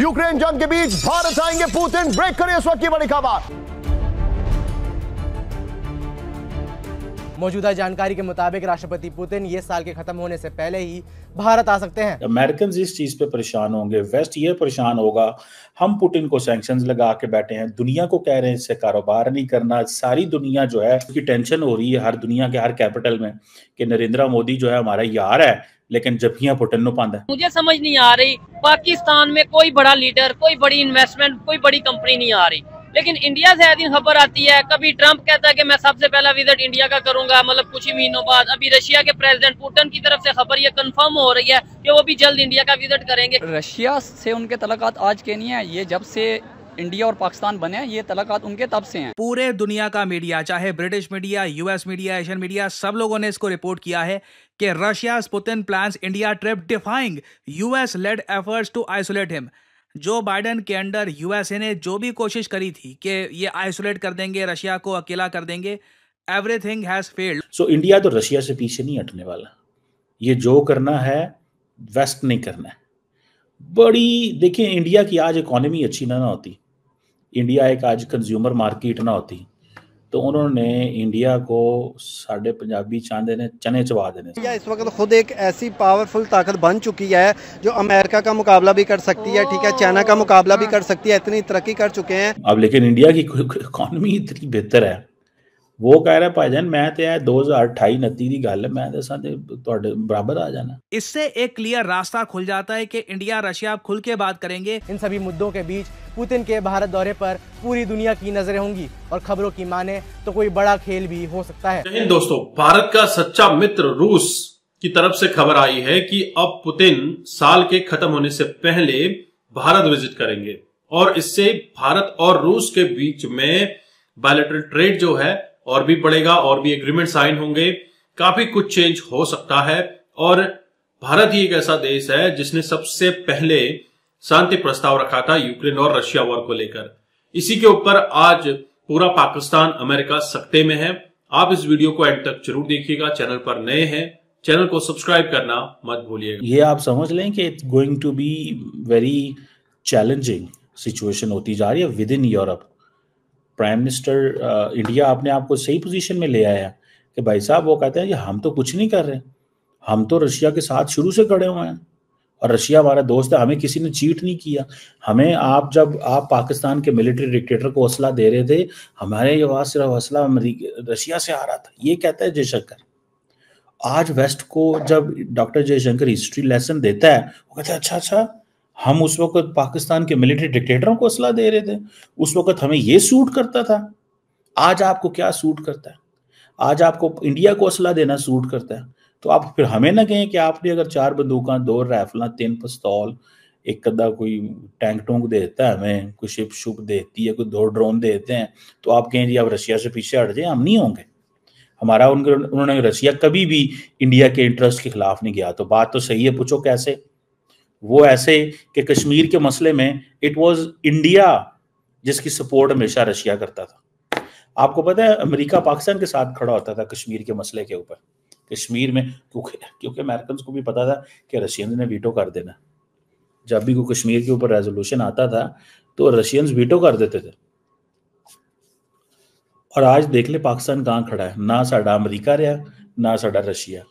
Ukraine जंग के बीच भारत आएँगे पुतिन ब्रेक करिए इस वक्त की बड़ी खबर। मौजूदा जानकारी के मुताबिक राष्ट्रपति पुतिन ये साल के खत्म होने से पहले ही भारत आ सकते हैं। अमेरिकन इस चीज़ पे परेशान होंगे। वेस्ट ये परेशान होगा हम पुतिन को सैंक्शंस लगा के बैठे हैं। दुनिया को कह रहे हैं इससे कारोबार नहीं करना। सारी दुनिया जो है उसकी टेंशन हो रही है हर दुनिया के हर कैपिटल में कि नरेंद्र मोदी जो है हमारा यार है। लेकिन जबियाँ पुटिन नु पांदा मुझे समझ नहीं आ रही पाकिस्तान में कोई बड़ा लीडर कोई बड़ी इन्वेस्टमेंट कोई बड़ी कंपनी नहीं आ रही। लेकिन इंडिया से दिन खबर आती है कभी ट्रंप कहता है कि मैं सबसे पहला विज़िट इंडिया का करूँगा मतलब कुछ ही महीनों बाद। अभी रशिया के प्रेसिडेंट पुतिन की तरफ़ से खबर ये कंफर्म हो रही है कि वो भी जल्द इंडिया का विज़िट करेंगे। रशिया से उनके तलकात आज के नहीं है ये जब से इंडिया और पाकिस्तान बने ये तलकात उनके तब से हैं। पूरे दुनिया का मीडिया चाहे British media US media Asian media सब लोगों ने इसको रिपोर्ट किया है कि Russia Putin plans India trip defying US led efforts to isolate him. Joe Biden के अंडर यूएसए ने जो भी कोशिश करी थी कि ये आइसोलेट कर देंगे, रशिया को अकेला कर देंगे everything has failed so India तो रशिया से पीछे नहीं हटने वाला। ये जो करना है वेस्ट नहीं करना है। बड़ी, देखिए इंडिया की आज इकोनॉमी अच्छी ना ना होती। इंडिया एक आज कंज्यूमर मार्केट ना होती। तो उन्होंने इंडिया को साढ़े पंजाबी चाहते ने चने चबा देने इंडिया इस वक्त खुद एक ऐसी पावरफुल ताकत बन चुकी है जो अमेरिका का मुकाबला भी कर सकती है ठीक है चाइना का मुकाबला भी कर सकती है इतनी तरक्की कर चुके हैं। अब लेकिन इंडिया की इकोनॉमी इतनी बेहतर है। वो कह रहा भाईजान मैं तो है 2028 29 ਦੀ ਗੱਲ ਮੈਂ ਤੇ ਸਾਥੇ ਤੁਹਾਡੇ बराबर आ जाना इससे एक क्लियर रास्ता खुल जाता है कि इंडिया रशिया खुल के बात करेंगे इन सभी मुद्दों के बीच पुतिन के भारत दौरे पर पूरी दुनिया की नजरें होंगी और खबरों की माने तो कोई बड़ा खेल भी हो सकता है इन दोस्तों भारत का सच्चा मित्र रूस की तरफ से खबर आई है कि अब पुतिन साल के खत्म होने से पहले भारत विजिट करेंगे और इससे भारत और रूस के बीच में बायोलेटरल ट्रेड जो है और भी बढ़ेगा और भी एग्रीमेंट साइन होंगे। काफ़ी कुछ चेंज हो सकता है और भारत ही एक ऐसा देश है जिसने सबसे पहले शांति प्रस्ताव रखा था यूक्रेन और रशिया वॉर को लेकर। इसी के ऊपर आज पूरा पाकिस्तान अमेरिका सकते में है। आप इस वीडियो को एंड तक ज़रूर देखिएगा। चैनल पर नए हैं। चैनल को सब्सक्राइब करना मत भूलिएगा। ये आप समझ लें कि it's going to be very challenging situation होती जा रही है with in Europe prime minister India अपने आप को सही पोजीशन में ले आया कि भाई साहब वो कहते हैं कि हम तो कुछ नहीं कर रहे। हम तो रशिया के साथ शुरू से खड़े हुए हैं और रशिया हमारा दोस्त है, हमें किसी ने चीट नहीं किया। हमें आप जब आप पाकिस्तान के मिलिट्री डिक्टेटर को हौसला दे रहे थे, हमारे ये वहाँ सिर्फ़ हौसला रशिया से आ रहा था। ये कहता है जयशंकर। आज वेस्ट को जब डॉक्टर जयशंकर हिस्ट्री लेसन देता है, वो कहते हैं अच्छा अच्छा हम उस वक्त पाकिस्तान के मिलिट्री डिक्टेटरों को असला दे रहे थे। उस वक्त हमें ये सूट करता था। आज आपको क्या सूट करता है? आज आपको इंडिया को असला देना सूट करता है। तो आप फिर हमें ना कहें कि आपने अगर चार बंदूक, दो राइफल, तीन पिस्तौल, एक कदा कोई टैंक टूंक देता है हमें, कोई शिप शुप देती है, कोई दो ड्रोन दे देते हैं तो आप कहें जी, आप रशिया से पीछे हट जाए, हम नहीं होंगे। हमारा उन्होंने रशिया कभी भी इंडिया के इंटरेस्ट के खिलाफ नहीं गया। तो बात तो सही है, पूछो कैसे? वो ऐसे कि कश्मीर के मसले में इट वाज इंडिया जिसकी सपोर्ट हमेशा रशिया करता था। आपको पता है, अमेरिका पाकिस्तान के साथ खड़ा होता था कश्मीर के मसले के ऊपर। कश्मीर में, क्योंकि क्योंकि अमेरिकन को भी पता था कि रशियंस ने वीटो कर देना। जब भी कोई कश्मीर के ऊपर रेजोल्यूशन आता था तो रशियंस वीटो कर देते थे। और आज देख ले पाकिस्तान कहाँ खड़ा है। ना साडा अमरीका रहा, ना साडा रशिया।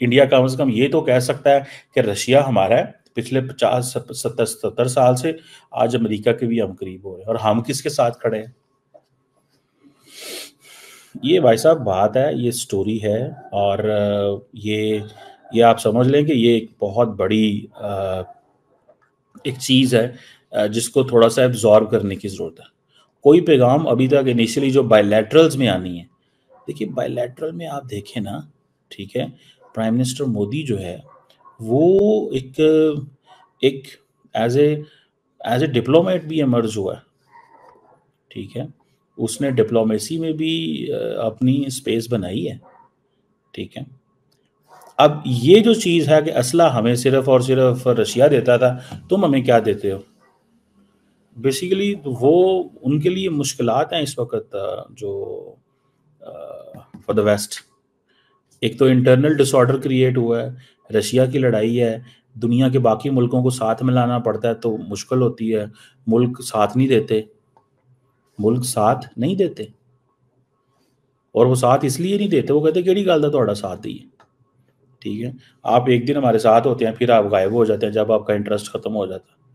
इंडिया कम अज कम ये तो कह सकता है कि रशिया हमारा है पिछले पचास, सत्तर सत्तर साल से आज अमेरिका के भी हम करीब हो रहे हैं। और हम किसके साथ खड़े हैं? ये भाई साहब, बात है, ये स्टोरी है और ये ये आप समझ लें कि ये एक बहुत बड़ी एक चीज़ है जिसको थोड़ा सा एब्जॉर्व करने की ज़रूरत है। कोई पैगाम अभी तक इनिशियली जो बायलैटरल्स में आनी है, देखिए बायलैटरल में आप देखें ना, ठीक है प्राइम मिनिस्टर मोदी जो है वो एक एक as a as a diplomat भी एमर्ज हुआ है। ठीक है? उसने डिप्लोमेसी में भी अपनी स्पेस बनाई है। ठीक है? अब ये जो चीज़ है कि असला हमें सिर्फ़ और सिर्फ़ रशिया देता था, तुम हमें क्या देते हो? बेसिकली वो उनके लिए मुश्किल हैं इस वक्त जो फॉर द वेस्ट एक तो इंटरनल डिसऑर्डर क्रिएट हुआ है रशिया की लड़ाई है, दुनिया के बाकी मुल्कों को साथ में लाना पड़ता है तो मुश्किल होती है। मुल्क साथ नहीं देते। मुल्क साथ नहीं देते। और वो साथ इसलिए नहीं देते, वो कहते केड़ी गल का थोड़ा साथ दी ठीक है? आप एक दिन हमारे साथ होते हैं, फिर आप गायब हो जाते हैं, जब आपका इंटरेस्ट खत्म हो जाता है।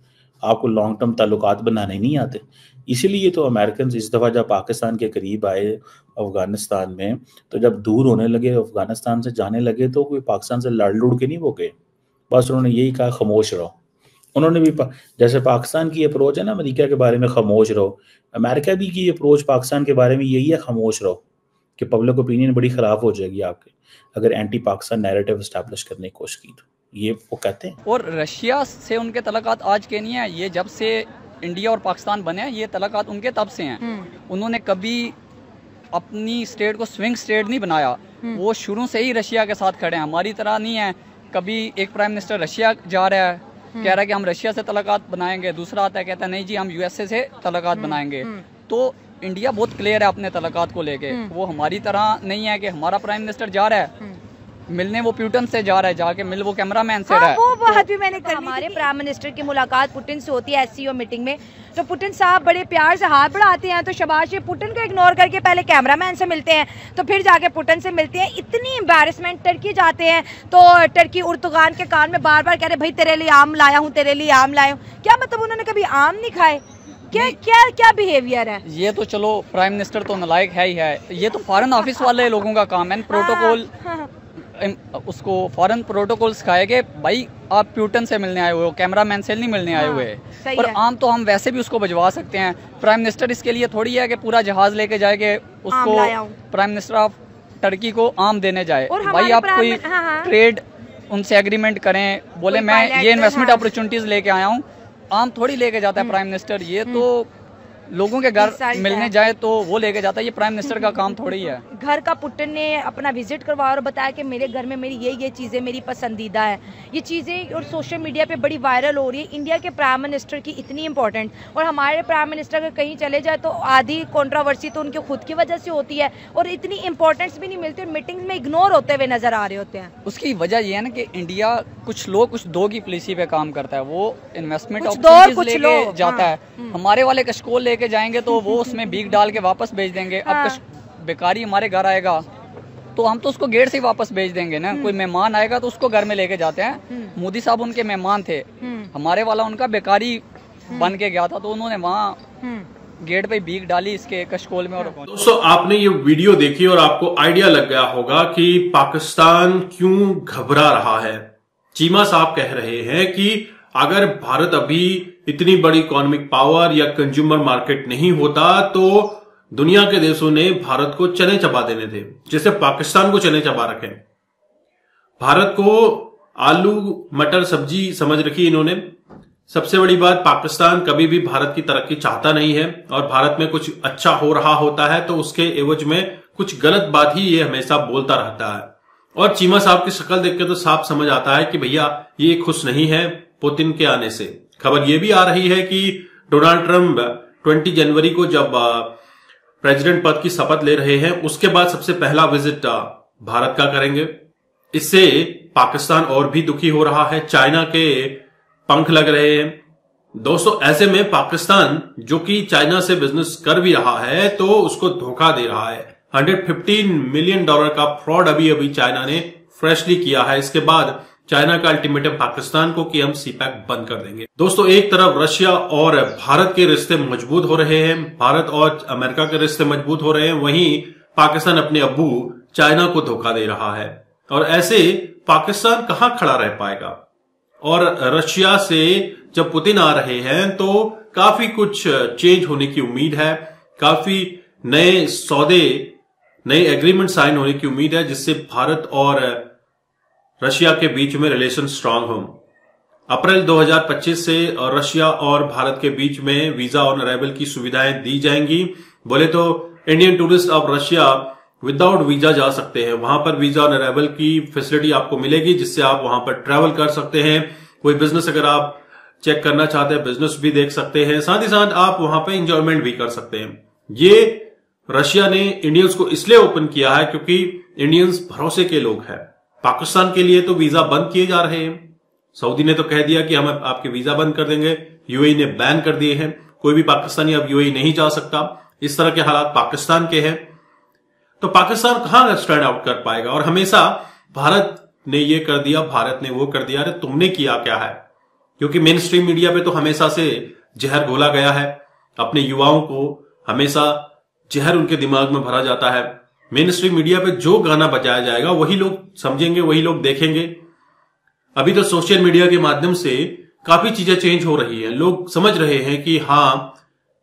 आपको लॉन्ग टर्म ताल्लुक बनाने नहीं आते। इसीलिए तो अमेरिकन इस दफ़ा जब पाकिस्तान के करीब आए अफ़गानिस्तान में तो जब दूर होने लगे अफ़गानिस्तान से जाने लगे तो कोई पाकिस्तान से लड़ लुड़ के नहीं वो गए। बस उन्होंने यही कहा खामोश रहो। उन्होंने भी पा, जैसे पाकिस्तान की अप्रोच है ना अमेरिका के बारे में खामोश रहो। अमेरिका भी की अप्रोच पाकिस्तान के बारे में यही है खामोश रहो। कि पब्लिक ओपिनियन बड़ी ख़राब हो जाएगी आपके अगर एंटी पाकिस्तान नैरेटिव स्टैब्लिश करने की कोशिश की तो। ये वो कहते हैं। और रशिया से उनके तलक़ात आज के नहीं है ये जब से इंडिया और पाकिस्तान बने ये तलक़ात उनके तब से हैं। हम्म। उन्होंने कभी अपनी स्टेट को स्विंग स्टेट नहीं बनाया। हम्म। वो शुरू से ही रशिया के साथ खड़े हैं। हमारी तरह नहीं है कभी एक प्राइम मिनिस्टर रशिया जा रहा है हम्म। कह रहा है कि हम रशिया से तलक़ात बनाएँगे। दूसरा आता है कहता है नहीं जी हम यूएसए से तलक़ात बनाएँगे। तो इंडिया बहुत क्लियर है अपने तलक़ात को लेके। वो हमारी तरह नहीं है कि हमारा प्राइम मिनिस्टर जा रहा है। मिलने वो प्यूटन से जा रहा है जाके मिल वो कैमरा मैन से हाँ, रहा है। वो बात भी मैंने कर हमारे प्राइम मिनिस्टर की मुलाकात पुटिन से होती है एससीओ मीटिंग में। तो पुटिन साहब बड़े प्यार से हाथ बढ़ाते हैं तो शबाश पुटिन को इग्नोर करके पहले कैमरा मैन से मिलते हैं तो फिर जाके पुटिन से मिलते हैं। इतनी एम्बेरसमेंट टर्की जाते हैं तो टर्की उर्तुगान के कान में बार बार कह रहे भाई तेरे लिए आम लाया हूँ तेरे लिए आम लाया हूँ। क्या मतलब उन्होंने कभी आम नहीं खाए? क्या क्या क्या बिहेवियर है? ये तो चलो प्राइम मिनिस्टर तो नलायक है ही है। ये तो फॉरेन ऑफ़िस वाले लोगों का काम है। प्रोटोकॉल हाँ, हाँ, उसको फॉरेन प्रोटोकॉल सिखाए कि भाई आप प्यूटन से मिलने आए हुए हो कैमरा मैन से नहीं मिलने आए हाँ, हुए। पर आम तो हम वैसे भी उसको भिजवा सकते हैं। प्राइम मिनिस्टर इसके लिए थोड़ी है कि पूरा जहाज़ लेके जाए कि उसको प्राइम मिनिस्टर ऑफ़ टर्की को आम देने जाए। भाई आप कोई ट्रेड हाँ, हाँ। उनसे एग्रीमेंट करें बोले मैं ये इन्वेस्टमेंट अपॉर्चुनिटीज़ लेके आया हूँ। आम थोड़ी लेके जाता है प्राइम हम्म। मिनिस्टर ये तो लोगों के घर मिलने जाए तो वो लेके जाता है। ये प्राइम मिनिस्टर का काम थोड़ी है। घर का पुटन ने अपना विज़िट करवाया और बताया कि मेरे घर में मेरी ये ये चीज़ें मेरी पसंदीदा है। ये चीज़ें और सोशल मीडिया पे बड़ी वायरल हो रही है। इंडिया के प्राइम मिनिस्टर की इतनी इंपॉर्टेंट और हमारे प्राइम मिनिस्टर अगर कहीं चले जाए तो आधी कॉन्ट्रावर्सी तो उनके खुद की वजह से होती है। और इतनी इंपॉर्टेंस भी नहीं मिलती मीटिंग में इग्नोर होते हुए नज़र आ रहे होते हैं। उसकी वजह यह है ना कि इंडिया कुछ लोग कुछ दो की पॉलिसी पे काम करता है। वो इन्वेस्टमेंट लेके जाता है। हाँ। हम्म। हमारे वाले कशकोल लेके जाएँगे तो वो उसमें बीक डाल के वापस भेज देंगे अब हाँ। बेकारी हमारे घर आएगा तो हम तो उसको गेट से ही वापस भेज देंगे ना कोई हम्म। मेहमान आएगा तो उसको घर में लेके जाते हैं हम्म। मोदी साहब उनके मेहमान थे हम्म। हमारे वाला उनका बेकारी बन के गया था तो उन्होंने वहाँ गेट पे बीक डाली इसके कशकोल में और दोस्तों आपने ये वीडियो देखी और आपको आइडिया लग गया होगा कि पाकिस्तान क्यों घबरा रहा है चीमा साहब कह रहे हैं कि अगर भारत अभी इतनी बड़ी इकोनॉमिक पावर या कंज्यूमर मार्केट नहीं होता तो दुनिया के देशों ने भारत को चने चबा देने थे, जैसे पाकिस्तान को चने चबा रखे भारत को आलू, मटर, सब्ज़ी समझ रखी इन्होंने। सबसे बड़ी बात, पाकिस्तान कभी भी भारत की तरक्की चाहता नहीं है, और भारत में कुछ अच्छा हो रहा होता है तो उसके एवज में कुछ गलत बात ही ये हमेशा बोलता रहता है। और चीमा साहब की शक्ल देख के तो साफ़ समझ आता है कि भैया, ये खुश नहीं है पुतिन के आने से। खबर यह भी आ रही है कि डोनाल्ड ट्रंप 20 जनवरी को जब प्रेसिडेंट पद की शपथ ले रहे हैं, उसके बाद सबसे पहला विज़िट भारत का करेंगे। इससे पाकिस्तान और भी दुखी हो रहा है। चाइना के पंख लग रहे हैं। दोस्तों, ऐसे में पाकिस्तान, जो कि चाइना से बिज़नेस कर भी रहा है तो उसको धोखा दे रहा है। 115 मिलियन डॉलर का फ्रॉड अभी अभी चाइना ने फ्रेशली किया है। इसके बाद चाइना का अल्टीमेटम पाकिस्तान को कि हम सीपैक बंद कर देंगे। दोस्तों, एक तरफ़ रशिया और भारत के रिश्ते मज़बूत हो रहे हैं, भारत और अमेरिका के रिश्ते मज़बूत हो रहे हैं, वहीं पाकिस्तान अपने अबू चाइना को धोखा दे रहा है। और ऐसे पाकिस्तान कहाँ खड़ा रह पाएगा? और रशिया से जब पुतिन आ रहे हैं तो काफ़ी कुछ चेंज होने की उम्मीद है। काफ़ी नए सौदे, नए एग्रीमेंट साइन होने की उम्मीद है, जिससे भारत और रशिया के बीच में रिलेशन स्ट्रांग हो। अप्रैल 2025 से रशिया और भारत के बीच में वीज़ा ऑन अराइवल की सुविधाएँ दी जाएँगी। बोले तो Indian tourist of Russia without visa जा सकते हैं। वहाँ पर वीज़ा ऑन अराइवल की फैसिलिटी आपको मिलेगी, जिससे आप वहाँ पर ट्रेवल कर सकते हैं। कोई बिज़नेस अगर आप चेक करना चाहते हैं बिज़नेस भी देख सकते हैं। साथ ही साथ आप वहाँ पर इंजॉयमेंट भी कर सकते हैं। ये रशिया ने इंडियंस को इसलिए ओपन किया है क्योंकि इंडियंस भरोसे के लोग हैं। पाकिस्तान के लिए तो वीज़ा बंद किए जा रहे हैं। सऊदी ने तो कह दिया कि हम आपके वीज़ा बंद कर देंगे। यूएई ने बैन कर दिए हैं। कोई भी पाकिस्तानी अब यूएई नहीं जा सकता। इस तरह के हालात पाकिस्तान के हैं। तो पाकिस्तान कहाँ स्टैंड आउट कर पाएगा? और हमेशा भारत ने ये कर दिया, भारत ने वो कर दिया। अरे, तुमने किया क्या है? क्योंकि मेन स्ट्रीम मीडिया पे तो हमेशा से जहर घोला गया है। अपने युवाओं को हमेशा जहर उनके दिमाग में भरा जाता है। मेन स्ट्रीम मीडिया पे जो गाना बजाया जाएगा, वही लोग समझेंगे, वही लोग देखेंगे। अभी तो सोशल मीडिया के माध्यम से काफ़ी चीज़ें चेंज हो रही है। लोग समझ रहे हैं कि हाँ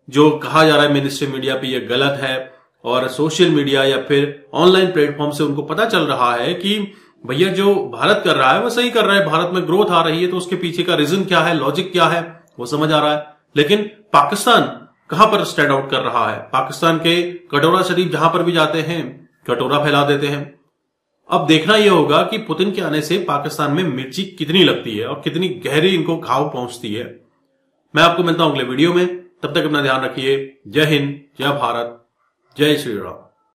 जो कहा जा रहा है मेन स्ट्रीम मीडिया पे ये गलत है और सोशल मीडिया या फिर ऑनलाइन प्लेटफॉर्म से उनको पता चल रहा है कि भैया जो भारत कर रहा है, वो सही कर रहा है। भारत में ग्रोथ आ रही है तो उसके पीछे का रीजन क्या है लॉजिक क्या है, वो समझ आ रहा है। लेकिन पाकिस्तान कहाँ पर स्टैंड आउट कर रहा है? पाकिस्तान के कटोरा शरीफ जहाँ पर भी जाते हैं, कटोरा फैला देते हैं। अब देखना यह होगा कि पुतिन के आने से पाकिस्तान में मिर्ची कितनी लगती है और कितनी गहरी इनको घाव पहुँचती है। मैं आपको मिलता हूँ अगले वीडियो में। तब तक अपना ध्यान रखिए। जय हिंद, जय भारत, जय श्री राम।